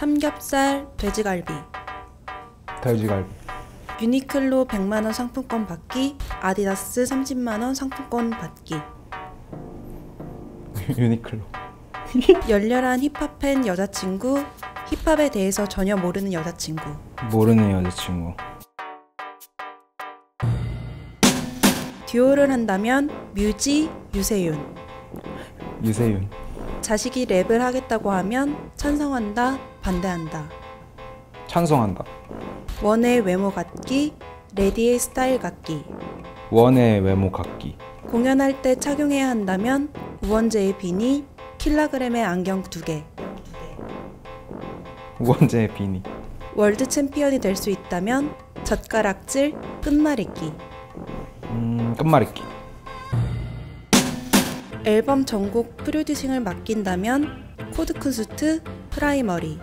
삼겹살, 돼지갈비. 돼지갈비 유니클로 100만 원 상품권 받기, 아디다스 30만 원 상품권 받기. 유니클로 열렬한 힙합 팬 여자친구, 힙합에 대해서 전혀 모르는 여자친구. 모르는 여자친구 듀오를 한다면 뮤지, 유세윤. 유세윤 자식이 랩을 하겠다고 하면 찬성한다, 반대한다. 찬성한다 원의 외모 갖기, 레디의 스타일 갖기. 원의 외모 갖기 공연할 때 착용해야 한다면 우원재의 비니, 킬라그램의 안경 두 개. 우원재 비니 world champion이 될 수 있다면 젓가락질, 끝말잇기. 음 끝말잇기 앨범 전곡 producing을 맡긴다면 코드 쿤스트, 프라이머리.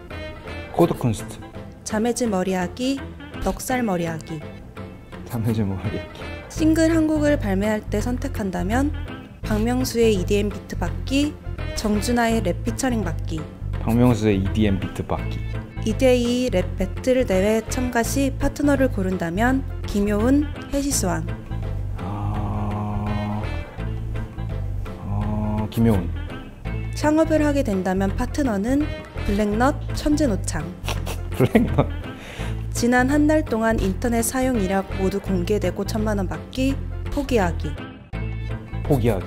코드 쿤스트 자메즈 머리하기, 넉살 머리하기. 자메즈 머리하기 싱글 한 곡을 발매할 때 선택한다면 박명수의 EDM 비트 받기, 정준하의 랩 피처링 받기. 박명수의 EDM 비트 받기 2대2 랩 배틀 대회 참가 시 파트너를 고른다면 김효은, 해시수왕. 김효은 창업을 하게 된다면 파트너는 블랙넛, 천재노창. 블랙넛 지난 한 달 동안 인터넷 사용 이력 모두 공개되고 천만 원 받기, 포기하기. 포기하기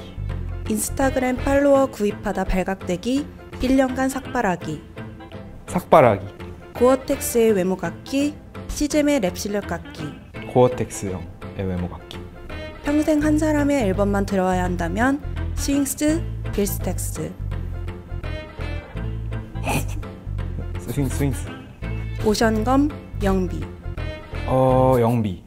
인스타그램 팔로워 구입하다 발각되기, 1년간 삭발하기. 삭발하기 고어텍스의 외모 갖기, 씨잼의 랩 실력 갖기. 고어텍스형의 외모 갖기 평생 한 사람의 앨범만 들어야 한다면 스윙스, 빌스택스. 스윙 스윙스 오션검, 영비. 어 영비